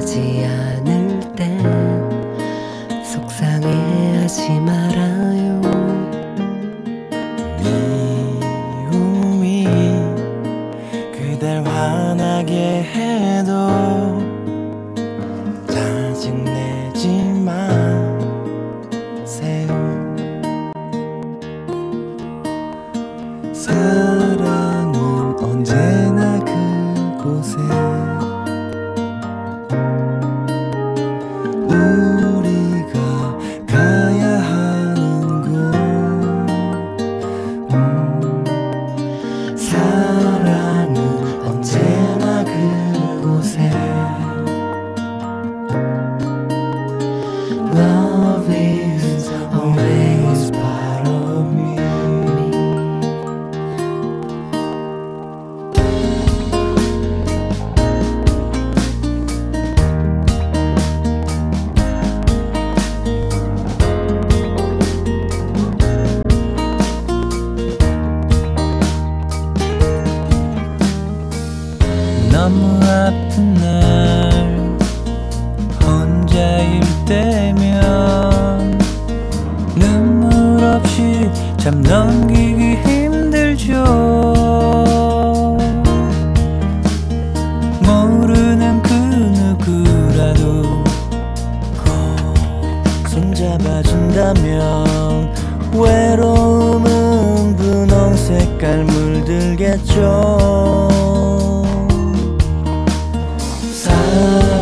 하지 않을 땐 속상해 하지 말아요. 네 미움이 그댈 화나게 해도 한다면 외로움은 분홍 색깔 물들겠죠. 사랑.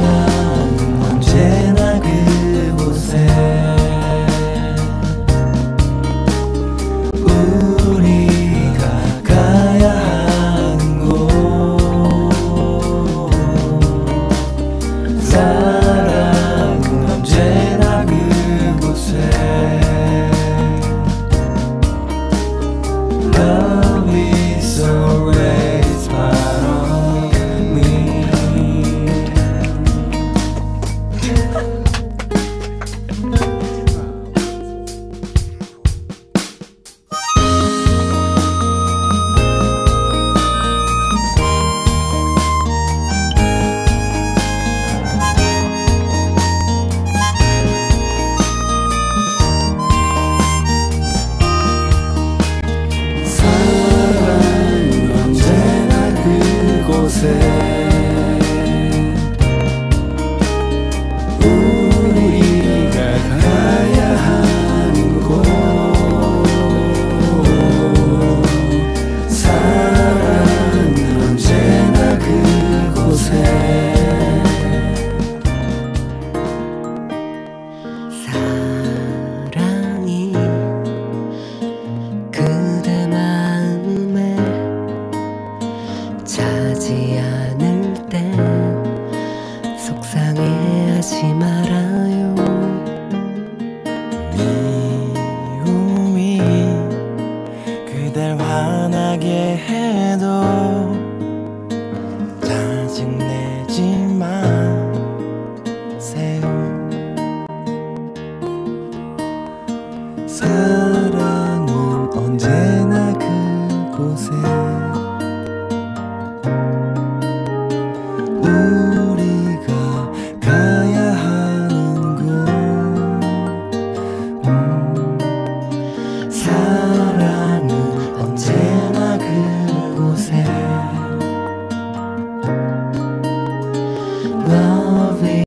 차지 않을 때 속상해 하지 말아요. 미움이 그댈 화나게 해도